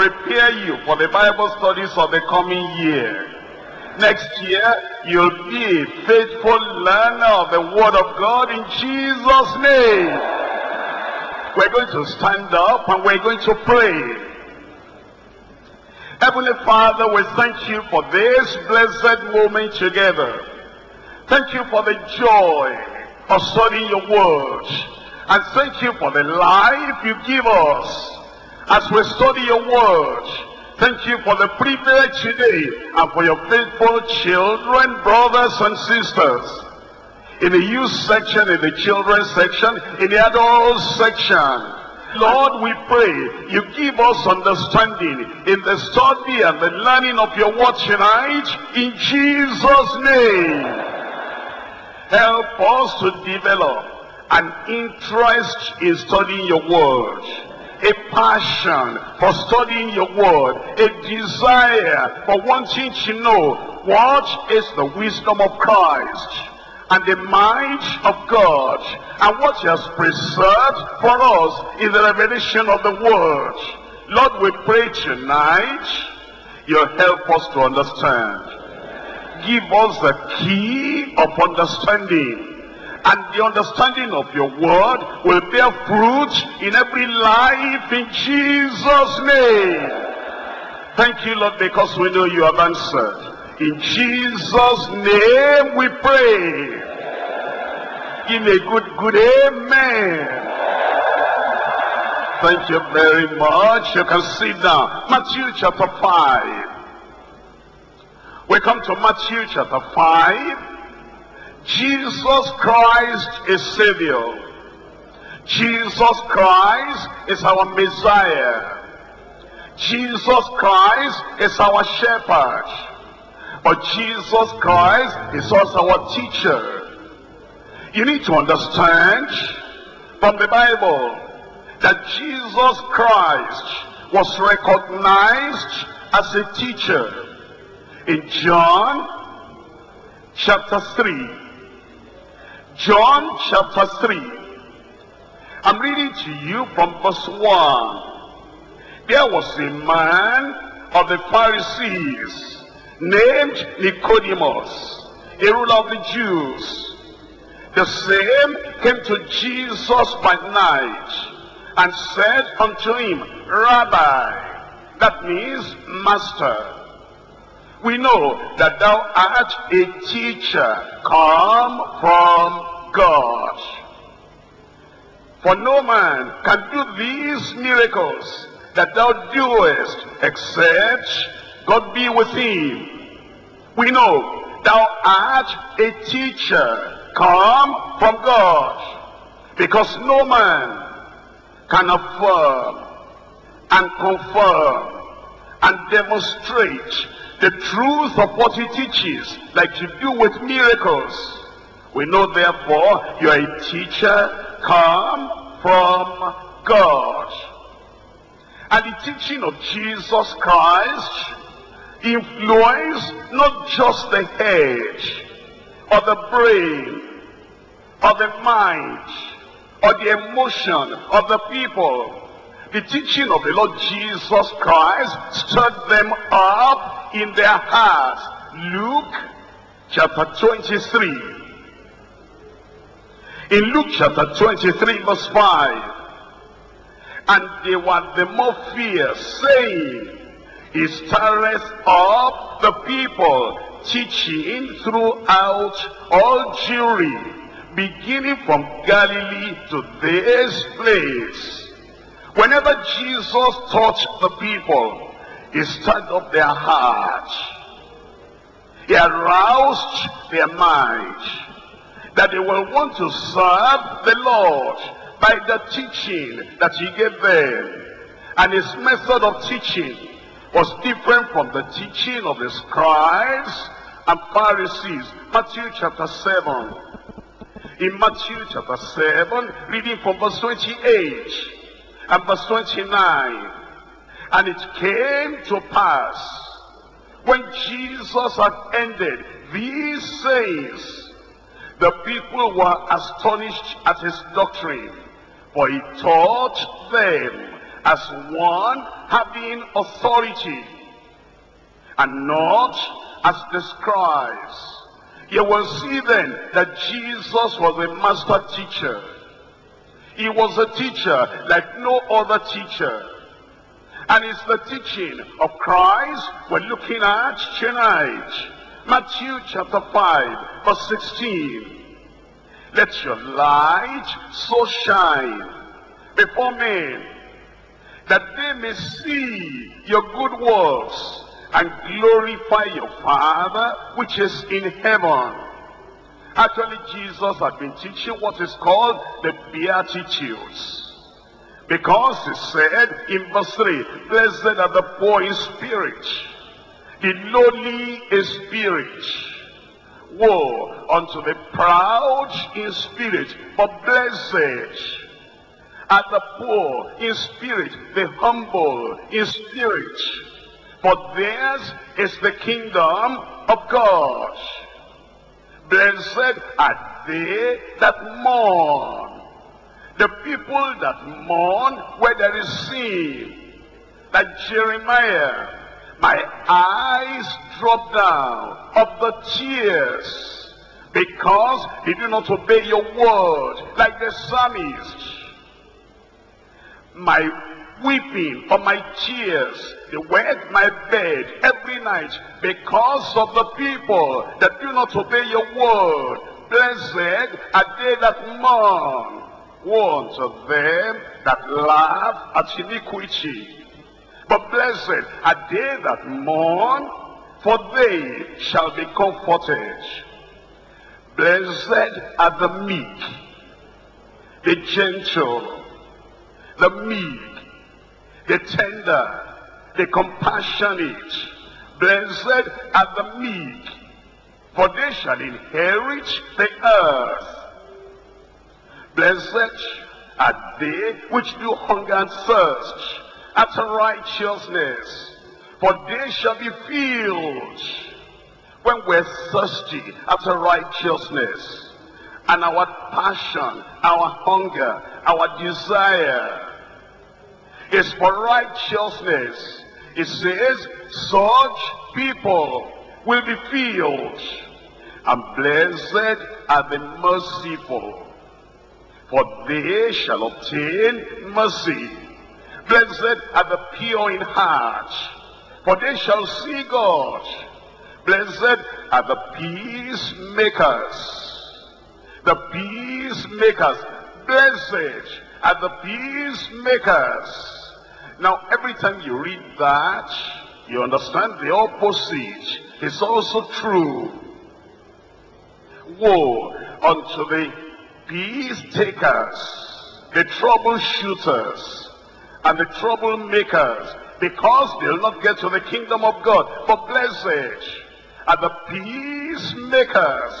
prepare you for the Bible studies of the coming year. Next year, you'll be a faithful learner of the Word of God in Jesus' name. We're going to stand up and we're going to pray. Heavenly Father, we thank you for this blessed moment together. Thank you for the joy of studying your word. And thank you for the life you give us as we study your word. Thank you for the privilege today and for your faithful children, brothers and sisters. In the youth section, in the children's section, in the adult section. Lord, we pray you give us understanding in the study and the learning of your word tonight in Jesus' name. Help us to develop an interest in studying your word, a passion for studying your word, a desire for wanting to know what is the wisdom of Christ and the mind of God and what he has preserved for us in the revelation of the word. Lord, we pray tonight you'll help us to understand give us the key of understanding. And the understanding of your word will bear fruit in every life in Jesus' name. Thank you, Lord, because we know you have answered. In Jesus' name we pray. Give a good, good amen. Thank you very much. You can sit down. Matthew chapter 5. We come to Matthew chapter 5. Jesus Christ is Savior. Jesus Christ is our Messiah. Jesus Christ is our shepherd. But Jesus Christ is also our teacher. You need to understand from the Bible that Jesus Christ was recognized as a teacher in John chapter 3. John chapter 3. I'm reading to you from verse 1. There was a man of the Pharisees named Nicodemus, a ruler of the Jews. The same came to Jesus by night and said unto him, Rabbi, that means master, we know that thou art a teacher come from God. For no man can do these miracles that thou doest except God be with him. We know thou art a teacher come from God because no man can affirm and confirm and demonstrate the truth of what he teaches, like you do with miracles. We know therefore you are a teacher come from God. And the teaching of Jesus Christ influenced not just the head or the brain or the mind or the emotion of the people. The teaching of the Lord Jesus Christ stirred them up in their hearts. Luke chapter 23. In Luke chapter 23 verse 5. And they were the more fierce, saying, He stirreth up the people, teaching throughout all Jewry, beginning from Galilee to this place. Whenever Jesus taught the people, he stirred up their hearts. He aroused their minds that they will want to serve the Lord by the teaching that he gave them. And his method of teaching was different from the teaching of the scribes and Pharisees. Matthew chapter 7. In Matthew chapter 7, reading from verse 28 and verse 29. And it came to pass, when Jesus had ended these sayings, the people were astonished at his doctrine, for he taught them as one having authority and not as the scribes. You will see then that Jesus was a master teacher. He was a teacher like no other teacher. And it's the teaching of Christ we're looking at tonight. Matthew chapter 5 verse 16. Let your light so shine before men that they may see your good works and glorify your Father which is in heaven. Actually, Jesus had been teaching what is called the Beatitudes. Because he said in verse 3, Blessed are the poor in spirit, the lowly in spirit. Woe unto the proud in spirit, but blessed are the poor in spirit, the humble in spirit. For theirs is the kingdom of God. Blessed are they that mourn. The people that mourn where there is sin. Like Jeremiah, my eyes drop down of the tears because they do not obey your word like the psalmist. My weeping for my tears. They wet my bed every night because of the people that do not obey your word. Blessed are they that mourn. Woe unto them that laugh at iniquity. But blessed are they that mourn, for they shall be comforted. Blessed are the meek, the gentle, the meek, the tender, the compassionate. Blessed are the meek, for they shall inherit the earth. Blessed are they which do hunger and thirst after righteousness, for they shall be filled. When we're thirsty after righteousness, and our passion, our hunger, our desire is for righteousness. It says, such people will be filled. And blessed are the merciful, for they shall obtain mercy. Blessed are the pure in heart, for they shall see God. Blessed are the peacemakers, the peacemakers. Blessed are the peacemakers. Now, every time you read that, you understand the opposite is also true. Woe unto the peace takers, the troubleshooters, and the troublemakers, because they'll not get to the kingdom of God. But blessed are the peacemakers,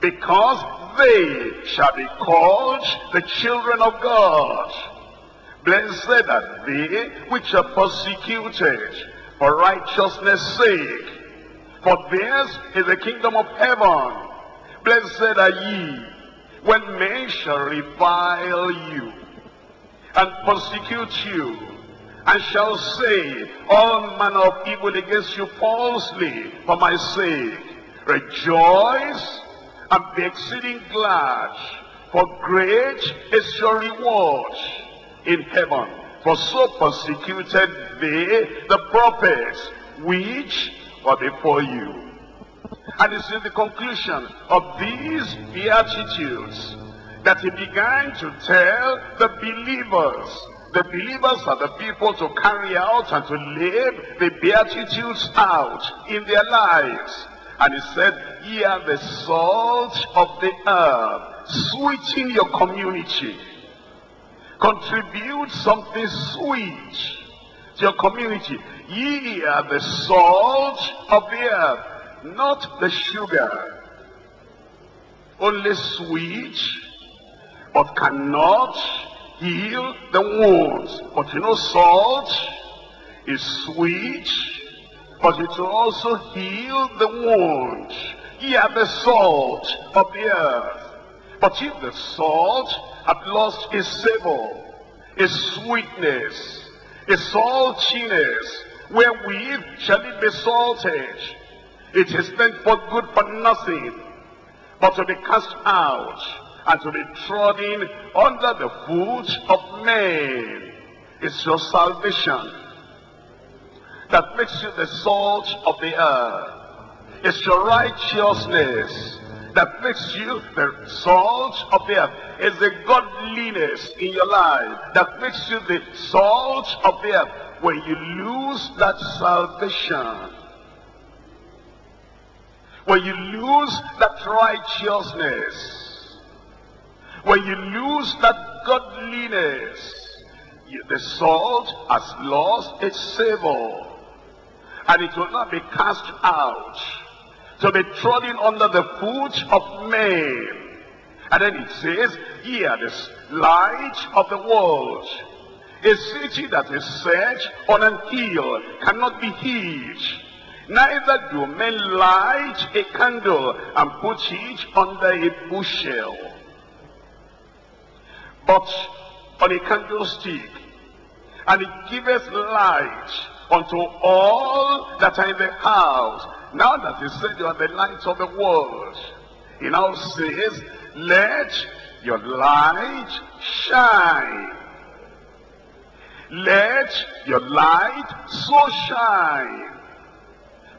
because they shall be called the children of God. Blessed are they which are persecuted for righteousness' sake. For theirs is the kingdom of heaven. Blessed are ye when men shall revile you and persecute you and shall say all manner of evil against you falsely for my sake. Rejoice and be exceeding glad, for great is your reward in heaven. For so persecuted they the prophets which were before you. And it's in the conclusion of these Beatitudes that he began to tell the believers. The believers are the people to carry out and to live the Beatitudes out in their lives. And he said, ye are the salt of the earth, sweeten your community. Contribute something sweet to your community. Ye are the salt of the earth, not the sugar. Only sweet, but cannot heal the wounds. But you know, salt is sweet, but it will also heal the wound. Ye are the salt of the earth. But if the salt had lost its savor, its sweetness, a saltiness, wherewith shall it be salted. It is meant for good for nothing, but to be cast out and to be trodden under the foot of men. It's your salvation that makes you the salt of the earth. It's your righteousness that makes you the salt of the earth. It's the godliness in your life that makes you the salt of the earth. When you lose that salvation, when you lose that righteousness, when you lose that godliness, the salt has lost its savor. And it will not be cast out to be trodden under the foot of men. And then it says, ye are the light of the world. A city that is set on an hill cannot be hid. Neither do men light a candle and put it under a bushel, but on a candlestick, and it giveth light unto all that are in the house. Now that he said you are the light of the world, he now says, let your light shine. Let your light so shine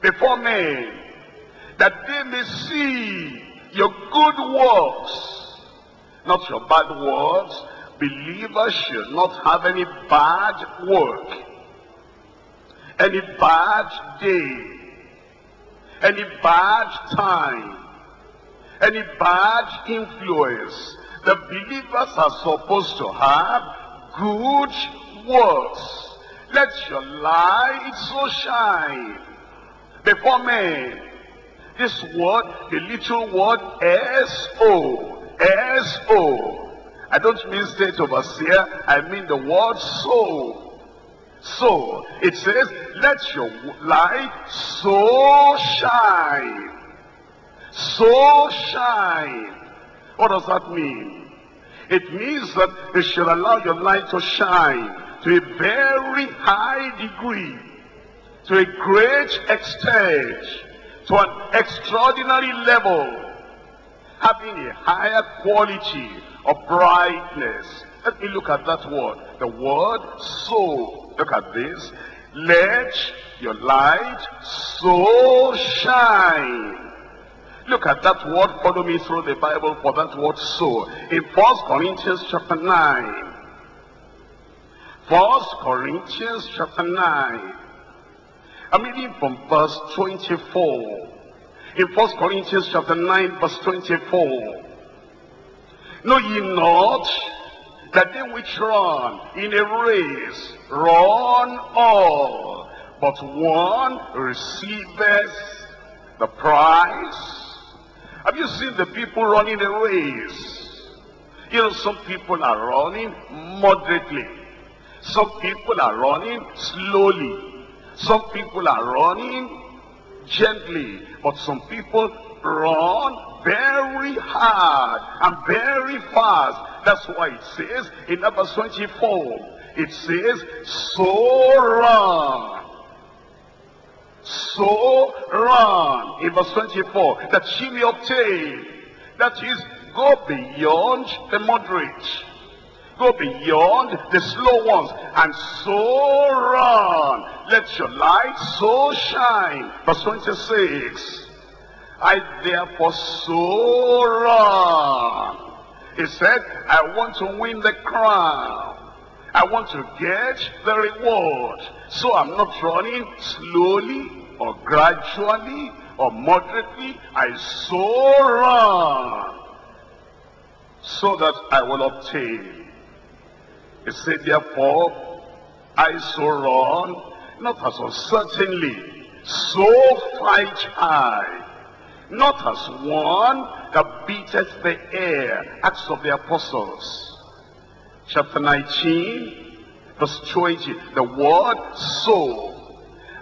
before men that they may see your good works, not your bad works. Believers should not have any bad work, any bad day, any bad time, any bad influence. The believers are supposed to have good works. Let your light so shine before men. This word, the little word S-O, S-O. I don't mean state overseer, I mean the word so. So, it says, let your light so shine. So shine. What does that mean? It means that you should allow your light to shine to a very high degree, to a great extent, to an extraordinary level, having a higher quality of brightness. Let me look at that word. The word so. Look at this. Let your light so shine. Look at that word. Follow me through the Bible for that word so. In First Corinthians chapter 9. First Corinthians chapter 9. I'm reading from verse 24. In First Corinthians chapter 9 verse 24. Know ye not that they which run in a race run all, but one receiveth the prize? Have you seen the people running a race? You know, some people are running moderately. Some people are running slowly. Some people are running gently. But some people run very hard and very fast. That's why it says in number 24, it says, so run. So run. In verse 24, that she may obtain. That is, go beyond the moderate. Go beyond the slow ones and so run. Let your light so shine. Verse 26. I therefore so run. He said, I want to win the crown. I want to get the reward. So I'm not running slowly or gradually or moderately. I so run so that I will obtain. He said, therefore, I so run, not as uncertainly, so fight I, not as one that beateth the air. Acts of the Apostles, chapter 19, verse 20. The word so.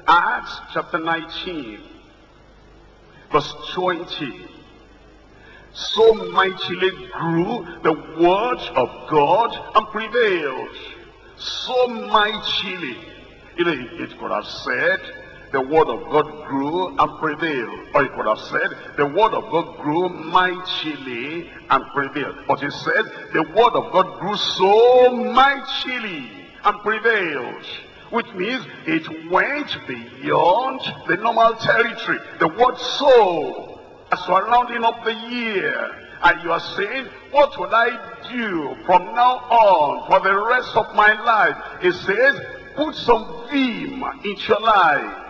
Acts chapter 19, verse 20. So mightily grew the word of God and prevailed. so mightily. You know, it could have said, the word of God grew and prevailed. Or it could have said, the word of God grew mightily and prevailed. But he said, the word of God grew so mightily and prevailed. Which means it went beyond the normal territory. The word so, as we're rounding up the year, and you are saying, what will I do from now on for the rest of my life? It says, put some vim into your life,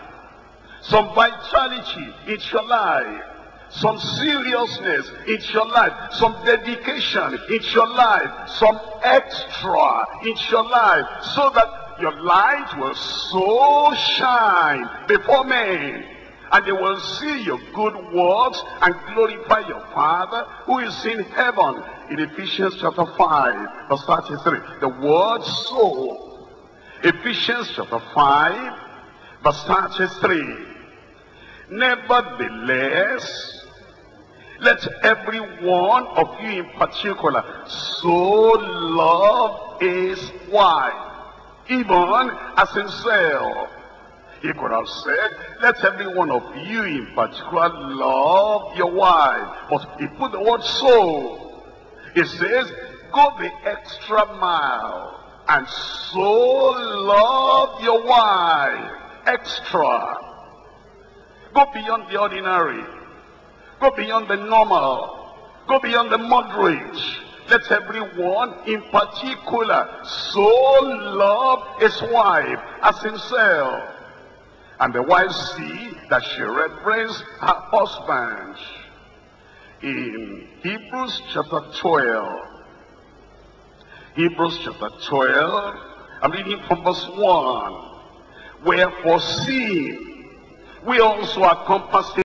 some vitality into your life, some seriousness into your life, some dedication into your life, some extra into your life, so that your light will so shine before men and they will see your good works and glorify your Father who is in heaven. In Ephesians chapter 5, verse 33, the word so. Ephesians chapter 5, verse 33. Nevertheless, let every one of you in particular so love his wife, even as himself. He could have said, let every one of you in particular love your wife. But he put the word so. He says, go the extra mile and so love your wife. Extra. Go beyond the ordinary. Go beyond the normal. Go beyond the moderate. Let everyone in particular so love his wife as himself. And the wife see that she reverence her husband. In Hebrews chapter 12. Hebrews chapter 12. I'm reading from verse 1. Wherefore seeing we also are compassing